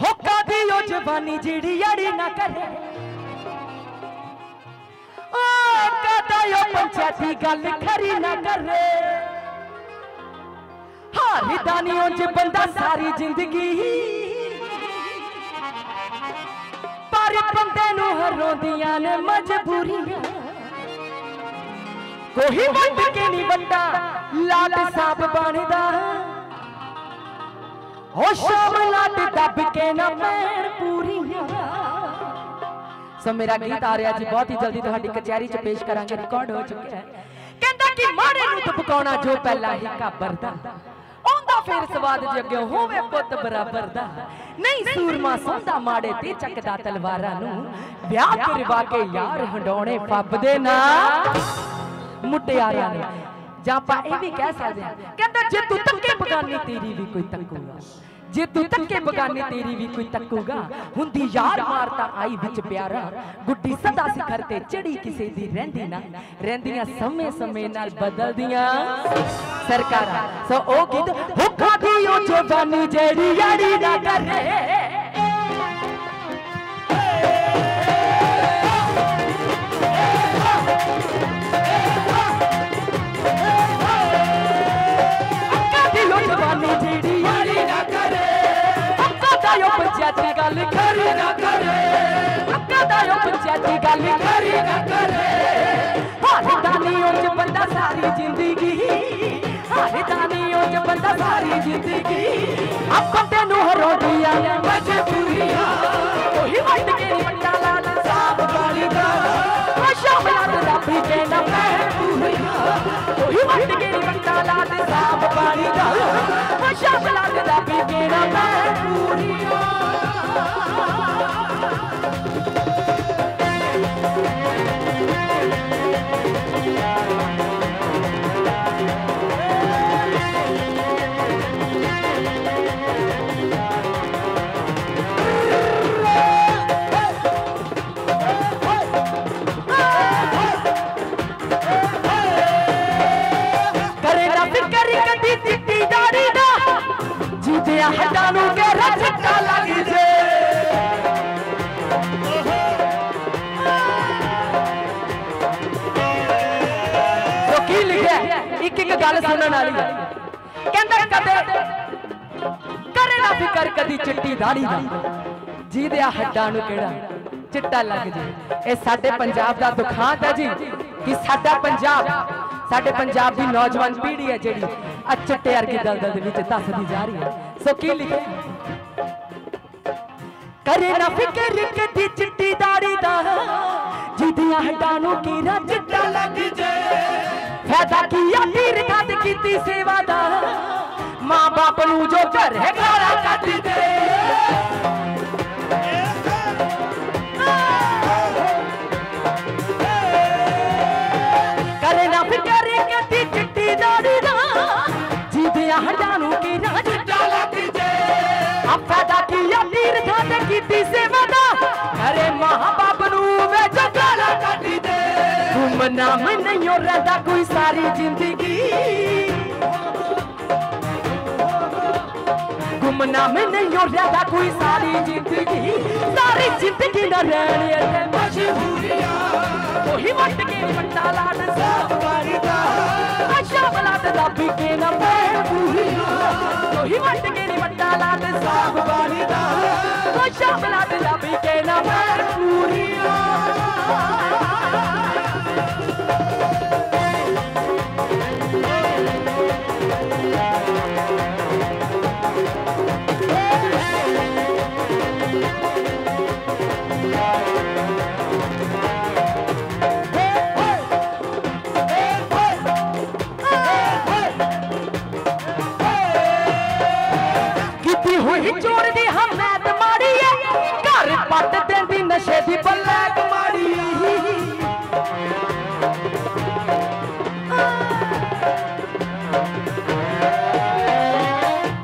ਹੋ ਕਾਦੀ ਉਹ ਜਵਾਨੀ ਜਿਹੜੀ ਅੜੀ ਨਾ ਕਰੇ। ਓ ਕਦਾ ਉਹ ਪੰਚਾਇਤੀ ਗੱਲ ਖਰੀ ਨਾ ਕਰੇ। ਹਾਰੀ ਦਾਨੀ ਉਂਝ ਬੰਦਾ ਸਾਰੀ ਜ਼ਿੰਦਗੀ। ਪਰ ਬੰਦੇ ਨੂੰ ਹਰੋਂਦੀਆਂ ਨੇ ਮਜਬੂਰੀਆਂ। ਕੋਈ ਵੰਡ ਕੇ ਨਹੀਂ ਵੰਡਾ ਲਾਟ ਸਾਬ ਬਣਦਾ। ਹੋ ਸ਼ਾਮ ਦੱਬ ਕੇ ਨਾ ਪੈਣ ਪੂਰੀਆਂ। ਸੋ ਮੇਰਾ ਗੀਤ ਆ ਰਿਹਾ ਜੀ, ਬਹੁਤ ਹੀ ਜਲਦੀ ਤੁਹਾਡੀ ਕਚਹਿਰੀ 'ਚ ਪੇਸ਼ ਕਰਾਂਗੇ ਰਿਕਾਰਡ ਹੋ ਚੁੱਕਿਆ ਹੈ। ਕਹਿੰਦਾ ਕਿ ਮਾੜੇ ਨੂੰ ਦਬਕਾਉਣਾ ਜੋ ਪਹਿਲਾਂ ਹੀ ਕਾਬਰਦਾ ਆਉਂਦਾ ਫੇਰ ਸਵਾਦ ਜੇ ਅੱਗੇ ਹੋਵੇ ਪੁੱਤ ਬਰਾਬਰ ਦਾ। ਨਹੀਂ ਸੂਰਮਾ ਸੌਂਦਾ ਮਾੜੇ ਤੇ ਚੱਕਦਾ ਤਲਵਾਰਾਂ ਨੂੰ, ਵਿਆਹ ਕਰਵਾ ਕੇ ਯਾਰ ਹੰਡਾਉਣੇ ਫੱਬਦੇ ਨਾ। ਮੁਟਿਆਰਾਂ ਨੇ ਜਾਂ ਆਪਾਂ ਇਹ ਵੀ ਕਹਿ ਸਕਦੇ ਹਾਂ ਕਹਿੰਦਾ ਜੇ ਤੂੰ ਤੱਕੇ ਬਗਾਨੀ ਤੇਰੀ ਵੀ ਕੋਈ ਤੱਕੂਗਾ। ਜੇ ਤੂੰ ਤੱਕੇ ਬਗਾਨੀ ਤੇਰੀ ਵੀ ਕੋਈ ਤੱਕੂਗਾ। ਹੁੰਦੀ ਯਾਰ ਮਾਰਤਾ ਆਈ ਵਿੱਚ ਪਿਆਰਾ। ਗੁੱਡੀ ਸਦਾ ਸਿਖਰ ਤੇ ਚੜੀ ਕਿਸੇ ਦੀ ਰਹਿੰਦੀ ਨਾ। ਰਹਿੰਦੀਆਂ ਸਮੇਂ ਸਮੇਂ ਨਾਲ ਬਦਲਦੀਆਂ ਸਰਕਾਰਾਂ। ਸੋ ਉਹ ਗੀਤ ਹੁੱਕਾ ਦੀ ਉਹ ਜਵਾਨੀ ਜਿਹੜੀ ਯਾਰੀ ਨਾ ਕਰੇ। ਗੱਲ ਖਰੀ ਨਾ ਕਰੇ। ਹਾਰੇ ਦਾਨੀ ਉਂਝ ਬੰਦਾ ਸਾਰੀ ਜ਼ਿੰਦਗੀ। ਹਾਰੇ ਦਾਨੀ ਉਂਝ ਬੰਦਾ ਸਾਰੀ ਜ਼ਿੰਦਗੀ। ਆ ਬੰਦੇ ਨੂੰ ਮਜਬੂਰੀਆਂ ਕੋਈ ਵੱਟ ਕੇ ਵੱਟਾ ਲਾਲ ਸਾਬ ਵਾਲੀ ਦਾ। ਆ ਸ਼ਾਮਲਾ ਤੇ ਰੱਬੀ ਕੇ ਮੈਂ ਪੂਰੀਆਂ। ਕੋਈ ਵੱਟ ਕੇ ਵੱਟਾ ਲਾਲ ਸਾਬ ਵਾਲੀ ਦਾ। ਆ ਸ਼ਾਮਲਾ ਤੇ ਰੱਬੀ ਕੇ ਮੈਂ ਇੱਕ ਇੱਕ ਗੱਲ ਸੁਣਨ ਵਾਲੀ ਕਹਿੰਦਾ ਕਦੇ ਕਰੇ ਨਾ ਫਿਕਰ ਕਦੀ ਚਿੱਟੀ ਦਾੜੀ ਦਾ। ਜਿਹਦੇ ਹੱਡਾਂ ਨੂੰ ਕਿਹੜਾ ਚਿੱਟਾ ਲੱਗ ਜੇ। ਇਹ ਸਾਡੇ ਪੰਜਾਬ ਦਾ ਦੁਖਾਂਤ ਹੈ ਜੀ, ਕਿ ਸਾਡਾ ਪੰਜਾਬ, ਸਾਡੇ ਪੰਜਾਬ ਦੀ ਨੌਜਵਾਨ ਪੀੜ੍ਹੀ ਹੈ ਜਿਹੜੀ ਆ ਚਿੱਟੇ ਵਰਗੀ ਦਲਦਲ ਦੇ ਵਿੱਚ ਧੱਸਦੀ ਜਾ ਰਹੀ ਹੈ। ਸੋ ਕੀ ਲਿਖਿਆ? ਕਰੇ ਨਾ ਫਿਕਰ ਕਦੀ ਚਿੱਟੀ ਦਾੜੀ ਦਾ ਜਿਹਦੀਆਂ ਹੱਡਾਂ ਨੂੰ ਕੀਰਾ ਚਿੱਟਾ ਲੱਗ ਜੇ। ਫਾਇਦਾ ਕੀ ਆ? ਤੀਰ ਤੇ ਕੀਤੀ ਸੇਵਾ ਦਾ। ਮਾਂ ਬਾਪ ਨੂੰ ਜੋ ਘਰ ਹੈ, ਗਾਲਾਂ ਕੱਢ ਦੇ। ਨੂੰ ਕੀਤੀ ਸੇਵਾ ਦਾ। ਕਰੇ ਮਾਂ ਨੂੰ ਵੇ ਜੋ ਕੱਢ ਦੇ। ਗੁੰਮਨਾਮ ਨਹੀਂ ਹੋ ਰਹਿੰਦਾ ਕੋਈ ਸਾਰੀ ਜ਼ਿੰਦਗੀ। ਗੁੰਮਨਾਮ ਨਹੀਂ ਹੋ ਰਹਿੰਦਾ ਕੋਈ ਸਾਰੀ ਜ਼ਿੰਦਗੀ। ਸਾਰੀ ਜ਼ਿੰਦਗੀ ਨਾ ਰਹਿਣ ਇੱਥੇ ਮਜਬੂਰੀਆਂ ਉਹੀ ਵੱਟ ਕੇ ਵੱਟਾ ਲਾਡ ਸਾਫ਼ ਕਰਦਾ ਆਸ਼ਾ ਬਲਾਦ ਦਾ ਕੇ ਨਾ ਪੈਣ ਉਹੀ ਵੱਟ ਕੇ ਵੱਟਾ ਲਾਡ ਸਾਫ਼ ਕਰਦਾ ਆਸ਼ਾ ਬਲਾਦ ਦਾ ਕੇ ਨਾ ਪੈਣ ਪੂਰੀਆਂ ਕੀਤੀ ਹੋਈ ਚੋਰ ਦੀ ਹਮੈਤ ਮਾੜੀ ਐ ਘਰ ਪੱਟ ਦਿੰਦੀ ਨਸ਼ੇ ਦੀ ਬਲੈਕ ਮਾੜੀ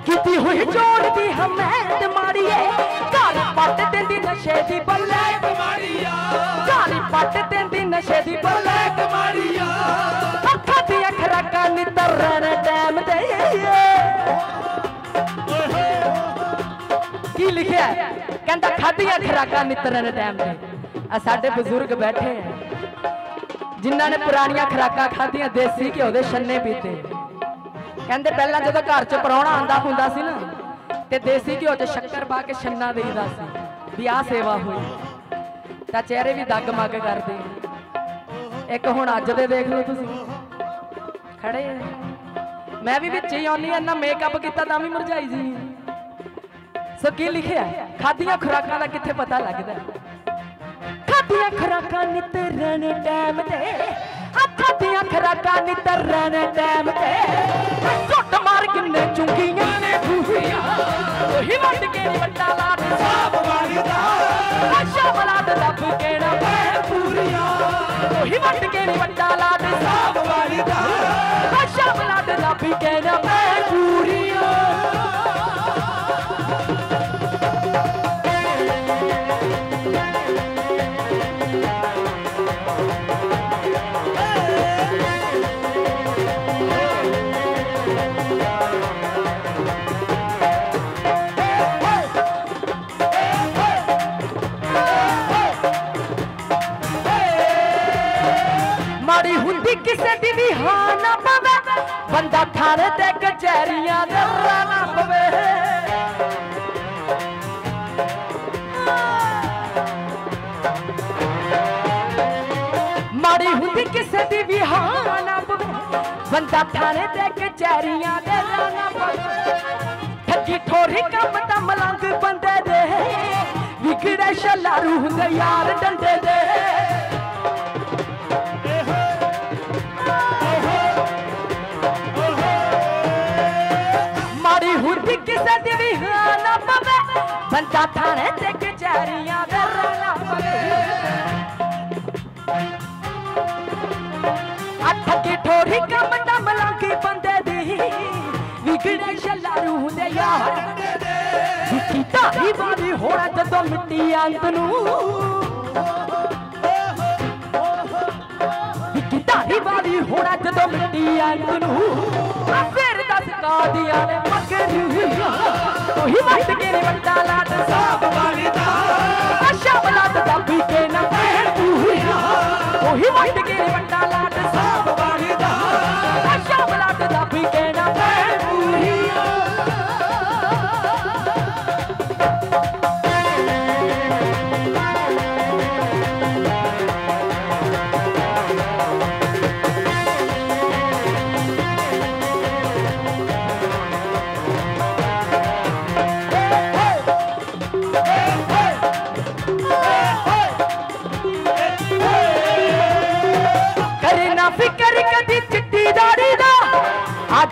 ਕੀਤੀ ਹੋਈ ਚੋਰ ਦੀ ਹਮੈਤ ਮਾੜੀ ਐ ਘਰ ਪੱਟ ਦਿੰਦੀ ਨਸ਼ੇ ਦੀ ਬਲੈਕ ਮਾੜੀ ਆ ਘਰ ਪੱਟ ਹੈ? ਕਹਿੰਦਾ ਖਾਧੀਆਂ ਖਰਾਕਾਂ ਨਿਤਰਨ ਟਾਈਮ ਤੇ। ਆ ਸਾਡੇ ਬਜ਼ੁਰਗ ਬੈਠੇ ਆ। ਜਿਨ੍ਹਾਂ ਨੇ ਪੁਰਾਣੀਆਂ ਖਰਾਕਾਂ ਖਾਧੀਆਂ, ਦੇਸੀ ਘਿਓ ਦੇ ਛੰਨੇ ਪੀਤੇ। ਕਹਿੰਦੇ ਪਹਿਲਾਂ ਜਦੋਂ ਘਰ 'ਚ ਪਰੌਣਾ ਆਂਦਾ ਹੁੰਦਾ ਸੀ ਨਾ, ਤੇ ਦੇਸੀ ਘਿਓ 'ਚ ਸ਼ੱਕਰ ਪਾ ਕੇ ਛੰਨਾ ਦੇਈਦਾ ਸੀ, ਵੀ ਆਹ ਸੇਵਾ ਹੋਈ। ਤਾਂ ਚਿਹਰੇ ਵੀ ਦੱਗ ਮੱਗ ਕਰਦੇ। ਇੱਕ ਹੁਣ ਅੱਜ ਦੇ ਦੇਖ ਲਓ ਤੁਸੀਂ। ਖੜੇ ਮੈਂ ਵੀ ਵਿੱਚ ਹੀ ਆਉਣੀ ਇੰਨਾ ਮੇਕਅਪ ਕੀਤਾ ਤਾਂ ਵੀ ਮੁਰਝਾਈ ਜੀ। ਸੋ ਕੀ ਲਿਖਿਆ ਖਾਦੀਆਂ ਖੁਰਾਕਾਂ ਦਾ ਕਿੱਥੇ ਪਤਾ ਲੱਗਦਾ ਖਾਦੀਆਂ ਖੁਰਾਕਾਂ ਨਿਤਰਨ ਟਾਈਮ ਤੇ। ਆ ਖਾਦੀਆਂ ਖੁਰਾਕਾਂ ਨਿਤਰਨ ਟਾਈਮ ਤੇ। ਝੁੱਟ ਮਾਰ ਕਿੰਨੇ ਚੁੰਗੀਆਂ ਨੇ ਖੂਹੀਆਂ ਉਹੀ ਵੱਟ ਕੇ ਵੱਡਾ ਲਾਟ ਸਾਬ ਵਾਲੀ ਦਾ ਬਲਾਦ ਲੱਭ ਕੇ ਨਾ ਪੈ ਪੂਰੀਆਂ। ਉਹੀ ਵੱਟ ਕੇ ਵੱਡਾ ਬੰਦਾ ਥਾਣੇ ਤੇ ਕਚਹਿਰੀਆਂ ਦੇ ਰਾਹ ਪਵੇ। ਮਾੜੀ ਹੁੰਦੀ ਕਿਸੇ ਦੀ ਵੀ ਹਾਂ ਨਾ ਪਵੇ। ਬੰਦਾ ਥਾਣੇ ਤੇ ਕਚਹਿਰੀਆਂ ਦੇ ਰਾਹ ਨਾ ਪਵੇ। ਠੱਗੀ ਠੋਰੀ ਕੰਮ ਤਾਂ ਮਲੰਗ ਬੰਦੇ ਦੇ। ਵਿਗੜੇ ਸ਼ਲਾਰੂ ਹੁੰਦੇ ਯਾਰ ਡੰਡੇ ਦੇ। ਬੰਦਾ ਥਾਣੇ ਤੇ ਕਚਹਿਰੀਆਂ ਦੇ ਰਾਹ ਪਵੇ। ਅੱਠ ਕੀ ਠੋਰੀ ਕੰਮ ਤਾਂ ਮਲਾਂਗੀ ਬੰਦੇ ਦੀ। ਵਿਗੜੇ ਸ਼ਲਾਰੂ ਹੁੰਦੇ ਯਾਰ ਜਿੱਤੀ ਧਾਰੀ ਵਾਲੀ ਹੋਣਾ ਜਦੋਂ ਮਿੱਟੀ ਅੰਤ ਨੂੰ। ਧਾਰੀ ਵਾਲੀ ਹੋਣਾ ਜਦੋਂ ਮਿੱਟੀ ਅੰਤ ਨੂੰ। ਆ ਫਿਰ ਕਾਦੀਆਂ ਨੇ ਮਗਰੀਆਂ ਉਹੀ ਵੱਟ ਕੇ ਵੱਡਾ ਲਾਟ ਸਾਬ ਵਾਲੀ ਦਾ ਆਸ਼ਾ ਬਲਾਟ ਦਾ ਵੀ ਕੇ ਨਾ ਪੈਣ ਪੂਰੀਆਂ ਉਹੀ ਵੱਟ ਕੇ ਵੱਡਾ ਲਾਟ ਸਾਬ ਵਾਲੀ ਦਾ ਆਸ਼ਾ ਬਲਾਟ ਦਾ ਵੀ ਕੇ ਨਾ ਪੈਣ ਪੂਰੀਆਂ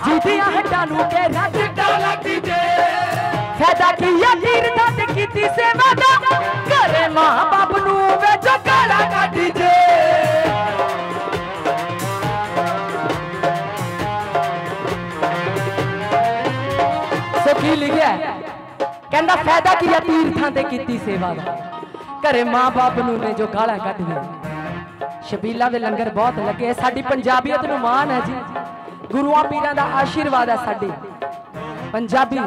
ਅੱਜ ਦੀਆਂ ਹੱਡਾਂ ਨੂੰ ਕੇ ਰੱਜ ਲੱਗਦੀ ਜੇ। ਫਾਇਦਾ ਕੀ ਆ ਤੀਰਥਾਂ ਤੇ ਕੀਤੀ ਸੇਵਾ ਦਾ? ਘਰੇ ਮਾਂ ਬਾਪ ਨੂੰ ਵਿੱਚ ਗਾਲਾਂ ਕੱਢੀ ਜੇ। ਸੋ ਕੀ ਲਿਖਿਆ? ਕਹਿੰਦਾ ਫਾਇਦਾ ਕੀ ਆ ਤੀਰਥਾਂ ਤੇ ਕੀਤੀ ਸੇਵਾ ਦਾ? ਘਰੇ ਮਾਂ ਬਾਪ ਨੂੰ ਨੇ ਜੋ ਗਾਲਾਂ ਕੱਢੀਆਂ। ਸ਼ਬੀਲਾ ਦੇ ਲੰਗਰ ਬਹੁਤ ਲੱਗੇ। ਸਾਡੀ ਪੰਜਾਬੀਅਤ ਨੂੰ ਮਾਣ ਹੈ ਜੀ। ਗੁਰੂਆਂ ਪੀਰਾਂ ਦਾ ਆਸ਼ੀਰਵਾਦ ਹੈ ਸਾਡੀ। ਪੰਜਾਬੀ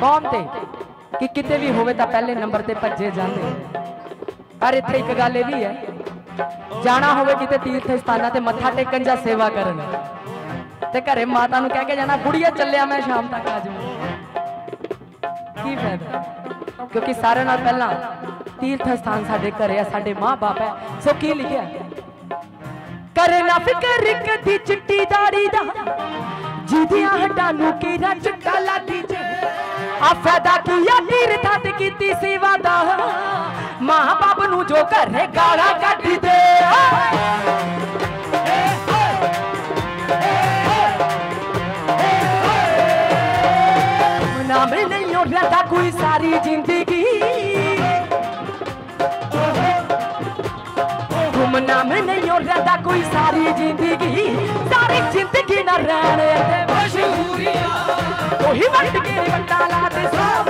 ਕੌਮ ਤੇ ਕਿ ਕਿਤੇ ਵੀ ਹੋਵੇ ਤਾਂ ਪਹਿਲੇ ਨੰਬਰ ਤੇ ਭੱਜੇ ਜਾਂਦੇ। ਪਰ ਇੱਥੇ ਇੱਕ ਗੱਲ ਇਹ ਵੀ ਹੈ, ਜਾਣਾ ਹੋਵੇ ਕਿਤੇ ਤੀਰਥ ਸਥਾਨਾਂ ਤੇ ਮੱਥਾ ਟੇਕਣ ਜਾਂ ਸੇਵਾ ਕਰਨ। ਤੇ ਘਰੇ ਮਾਤਾ ਨੂੰ ਕਹਿ ਕੇ ਜਾਣਾ ਬੁੜੀਆ ਚੱਲਿਆ ਮੈਂ ਸ਼ਾਮ ਤੱਕ ਆ ਜਾਵਾਂ ਕੀ ਫਾਇਦਾ? ਕਿਉਂਕਿ ਸਾਰਿਆਂ ਨਾਲ ਪਹਿਲਾਂ ਤੀਰਥ ਸਥਾਨ ਸਾਡੇ ਘਰੇ ਆ, ਸਾਡੇ ਮਾਂ-ਬਾਪ ਹੈ। ਸੋ ਕੀ ਲਿਖਿਆ? ਕਰੇ ਨਾ ਫਿਕਰ ਕਦੀ ਚਿੱਟੀ ਦਾੜੀ ਦਾ। ਜਿਹਦੀਆਂ ਹੱਡਾਂ ਨੂੰ ਕੀਰਾ ਚਿੱਟਾ ਲਾਗੀ ਜੇ ਆ ਫਾਇਦਾ ਕੀ ਆ? ਤੀਰਥਾਂ ਕੀਤੀ ਸੇਵਾ ਦਾ। ਮਾਂ-ਬਾਪ ਨੂੰ ਜੋ ਘਰੇ ਗਾਲਾਂ ਕੱਢੀ ਦੇ ਨਹੀਂ ਹੋ ਰਹਿੰਦਾ ਕੋਈ ਸਾਰੀ ਜ਼ਿੰਦਗੀ ਸਾਰੀ ਜ਼ਿੰਦਗੀ ਨਾ ਰਹਿਣ ਤੇ ਮਸ਼ਹੂਰੀਆਂ ਉਹੀ ਵੱਟ ਕੇ ਨੀ ਲਾ ਤੇ ਸਾਬ